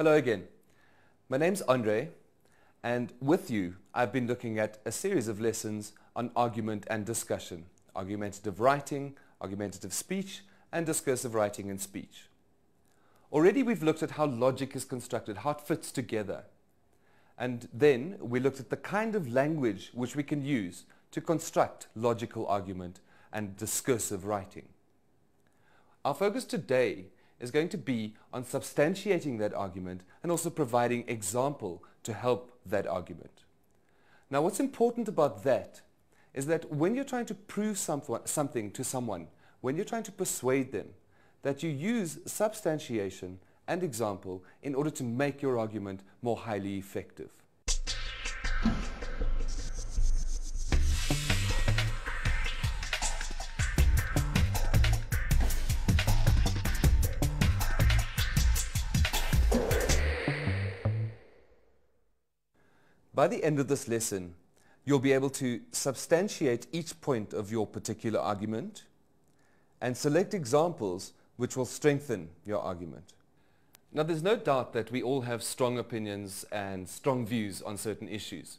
Hello again. My name's Andre, and with you, I've been looking at a series of lessons on argument and discussion, argumentative writing, argumentative speech, and discursive writing and speech. Already we've looked at how logic is constructed, how it fits together. And then we looked at the kind of language which we can use to construct logical argument and discursive writing. Our focus today is going to be on substantiating that argument and also providing example to help that argument. Now what's important about that is that when you're trying to prove something to someone, when you're trying to persuade them, that you use substantiation and example in order to make your argument more highly effective. By the end of this lesson, you'll be able to substantiate each point of your particular argument and select examples which will strengthen your argument. Now there's no doubt that we all have strong opinions and strong views on certain issues.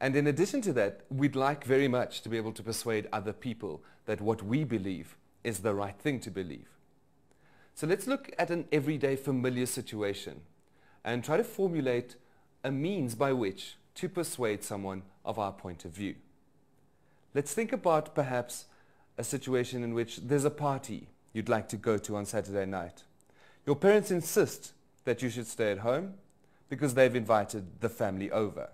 And in addition to that, we'd like very much to be able to persuade other people that what we believe is the right thing to believe. So let's look at an everyday familiar situation and try to formulate a means by which to persuade someone of our point of view. Let's think about perhaps a situation in which there's a party you'd like to go to on Saturday night. Your parents insist that you should stay at home because they've invited the family over.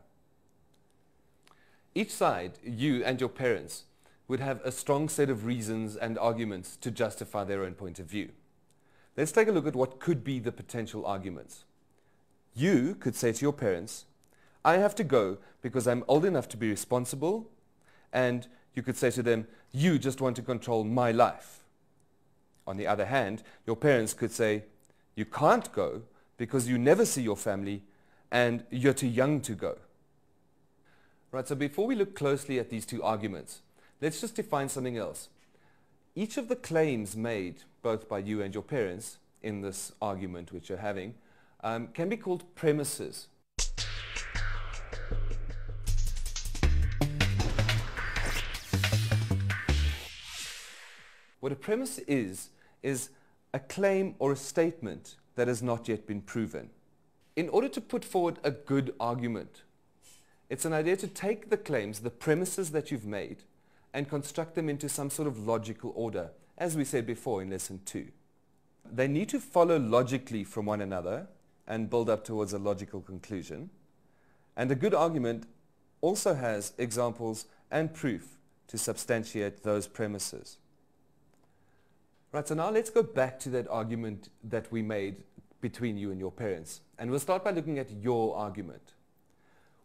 Each side, you and your parents, would have a strong set of reasons and arguments to justify their own point of view. Let's take a look at what could be the potential arguments. You could say to your parents, I have to go because I'm old enough to be responsible and you could say to them, you just want to control my life. On the other hand, your parents could say, you can't go because you never see your family and you're too young to go. Right, so before we look closely at these two arguments, let's just define something else. Each of the claims made, both by you and your parents, in this argument which you're having, um, can be called premises. What a premise is, is a claim or a statement that has not yet been proven. In order to put forward a good argument, it's an idea to take the claims, the premises that you've made, and construct them into some sort of logical order, as we said before in lesson two. They need to follow logically from one another and build up towards a logical conclusion. And a good argument also has examples and proof to substantiate those premises. Right, so now let's go back to that argument that we made between you and your parents. And we'll start by looking at your argument.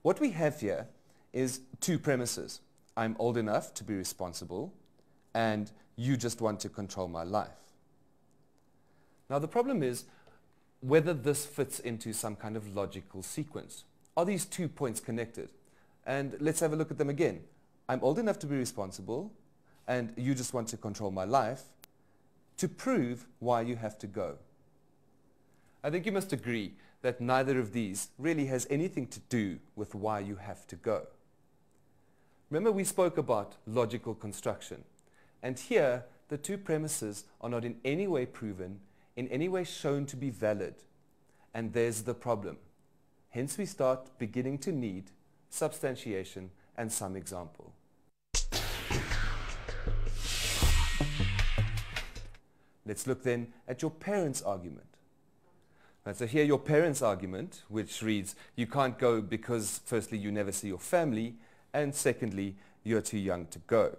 What we have here is two premises. I'm old enough to be responsible and you just want to control my life. Now the problem is whether this fits into some kind of logical sequence. Are these two points connected? And let's have a look at them again. I'm old enough to be responsible and you just want to control my life to prove why you have to go. I think you must agree that neither of these really has anything to do with why you have to go. Remember we spoke about logical construction. And here, the two premises are not in any way proven in any way shown to be valid. And there's the problem. Hence we start beginning to need substantiation and some example. Let's look then at your parents' argument. Right, so here your parents' argument, which reads, you can't go because firstly you never see your family, and secondly, you're too young to go.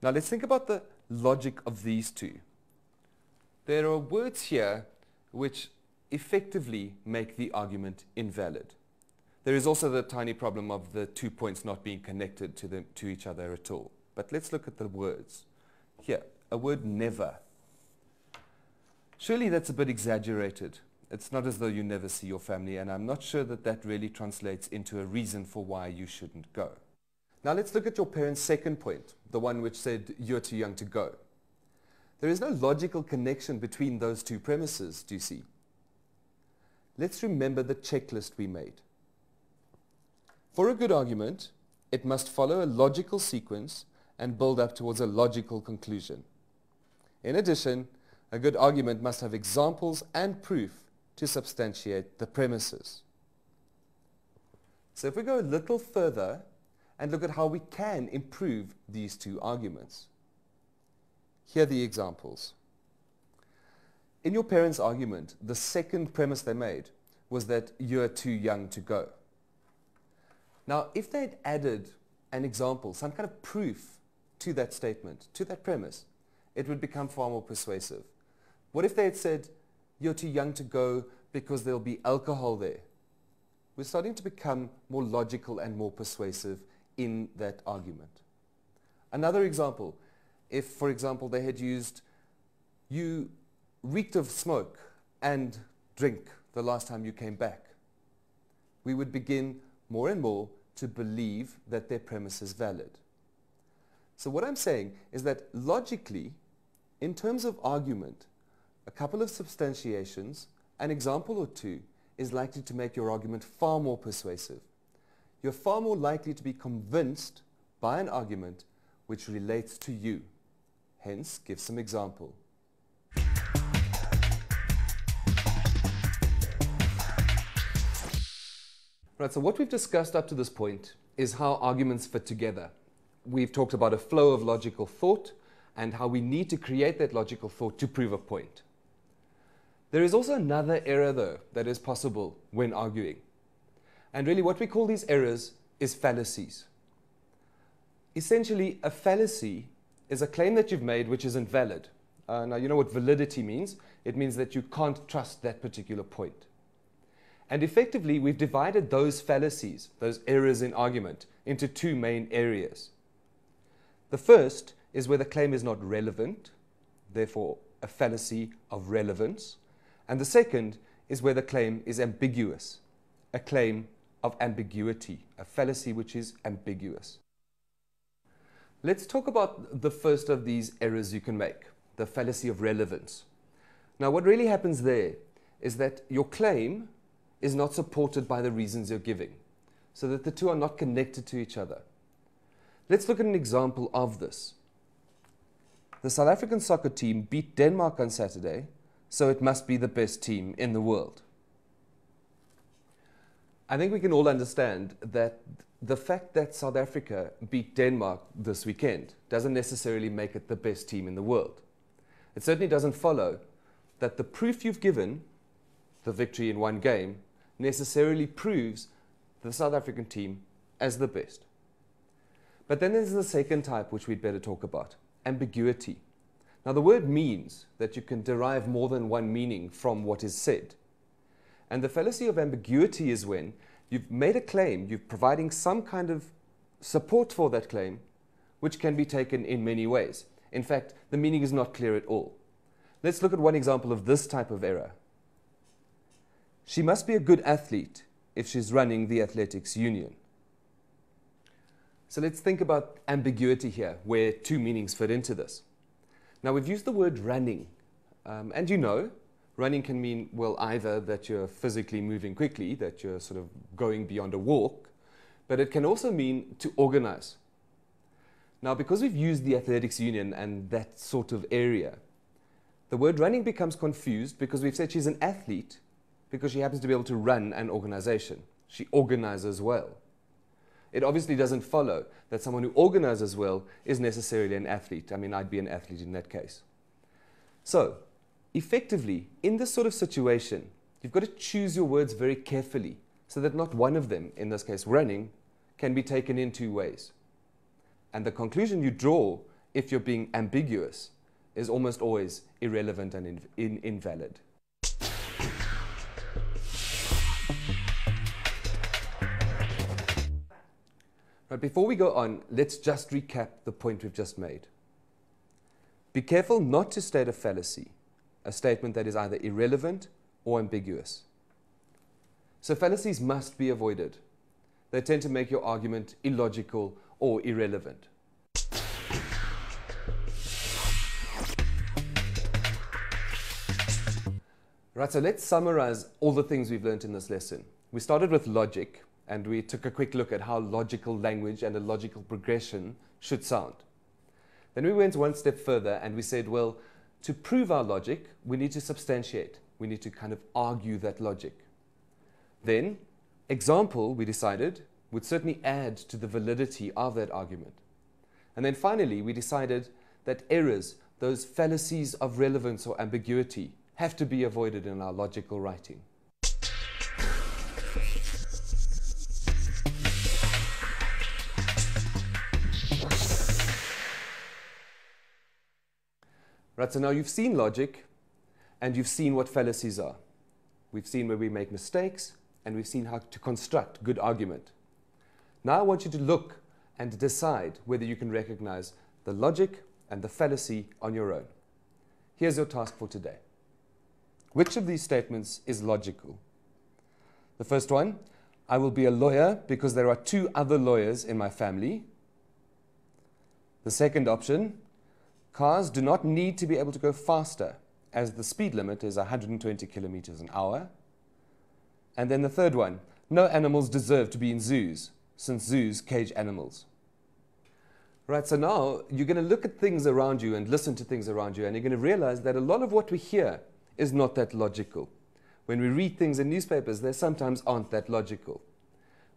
Now let's think about the logic of these two there are words here which effectively make the argument invalid. There is also the tiny problem of the two points not being connected to, to each other at all. But let's look at the words. Here, a word never. Surely that's a bit exaggerated. It's not as though you never see your family, and I'm not sure that that really translates into a reason for why you shouldn't go. Now let's look at your parents' second point, the one which said you're too young to go. There is no logical connection between those two premises, do you see? let's remember the checklist we made. For a good argument, it must follow a logical sequence and build up towards a logical conclusion. In addition, a good argument must have examples and proof to substantiate the premises. So if we go a little further and look at how we can improve these two arguments. Here are the examples. In your parents' argument, the second premise they made was that you're too young to go. Now, if they'd added an example, some kind of proof to that statement, to that premise, it would become far more persuasive. What if they had said, you're too young to go because there'll be alcohol there? We're starting to become more logical and more persuasive in that argument. Another example, if, for example, they had used, you reeked of smoke and drink the last time you came back, we would begin more and more to believe that their premise is valid. So what I'm saying is that logically, in terms of argument, a couple of substantiations, an example or two, is likely to make your argument far more persuasive. You're far more likely to be convinced by an argument which relates to you. Hence, give some example. Right, so what we've discussed up to this point is how arguments fit together. We've talked about a flow of logical thought and how we need to create that logical thought to prove a point. There is also another error, though, that is possible when arguing. And really, what we call these errors is fallacies. Essentially, a fallacy is a claim that you've made which is invalid. Uh, now, you know what validity means? It means that you can't trust that particular point. And effectively, we've divided those fallacies, those errors in argument, into two main areas. The first is where the claim is not relevant, therefore a fallacy of relevance. And the second is where the claim is ambiguous, a claim of ambiguity, a fallacy which is ambiguous. Let's talk about the first of these errors you can make, the fallacy of relevance. Now, what really happens there is that your claim is not supported by the reasons you're giving, so that the two are not connected to each other. Let's look at an example of this. The South African soccer team beat Denmark on Saturday, so it must be the best team in the world. I think we can all understand that the fact that South Africa beat Denmark this weekend doesn't necessarily make it the best team in the world. It certainly doesn't follow that the proof you've given, the victory in one game, necessarily proves the South African team as the best. But then there's the second type which we'd better talk about ambiguity. Now, the word means that you can derive more than one meaning from what is said. And the fallacy of ambiguity is when you've made a claim, you're providing some kind of support for that claim, which can be taken in many ways. In fact, the meaning is not clear at all. Let's look at one example of this type of error. She must be a good athlete if she's running the athletics union. So let's think about ambiguity here, where two meanings fit into this. Now, we've used the word running, um, and you know, running can mean, well, either that you're physically moving quickly, that you're sort of going beyond a walk, but it can also mean to organize. Now, because we've used the athletics union and that sort of area, the word running becomes confused because we've said she's an athlete, because she happens to be able to run an organization. She organizes well. It obviously doesn't follow that someone who organizes well is necessarily an athlete. I mean, I'd be an athlete in that case. So, effectively, in this sort of situation, you've got to choose your words very carefully so that not one of them, in this case running, can be taken in two ways. And the conclusion you draw, if you're being ambiguous, is almost always irrelevant and in, in, invalid. But before we go on, let's just recap the point we've just made. Be careful not to state a fallacy, a statement that is either irrelevant or ambiguous. So fallacies must be avoided. They tend to make your argument illogical or irrelevant. Right, so let's summarize all the things we've learned in this lesson. We started with logic, and we took a quick look at how logical language and a logical progression should sound. Then we went one step further and we said, well, to prove our logic, we need to substantiate. We need to kind of argue that logic. Then, example, we decided, would certainly add to the validity of that argument. And then finally, we decided that errors, those fallacies of relevance or ambiguity, have to be avoided in our logical writing. Right, so now you've seen logic and you've seen what fallacies are. We've seen where we make mistakes and we've seen how to construct good argument. Now I want you to look and decide whether you can recognize the logic and the fallacy on your own. Here's your task for today. Which of these statements is logical? The first one, I will be a lawyer because there are two other lawyers in my family. The second option, Cars do not need to be able to go faster as the speed limit is 120 kilometers an hour. And then the third one, no animals deserve to be in zoos since zoos cage animals. Right, so now you're going to look at things around you and listen to things around you and you're going to realize that a lot of what we hear is not that logical. When we read things in newspapers, they sometimes aren't that logical.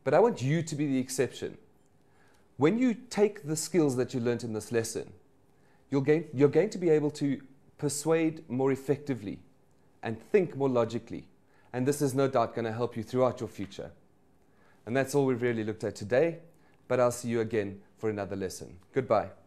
But I want you to be the exception. When you take the skills that you learned in this lesson you're going, you're going to be able to persuade more effectively and think more logically. And this is no doubt going to help you throughout your future. And that's all we've really looked at today, but I'll see you again for another lesson. Goodbye.